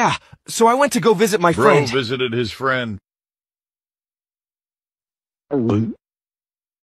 Yeah, so I went to go visit my Bro friend. visited his friend.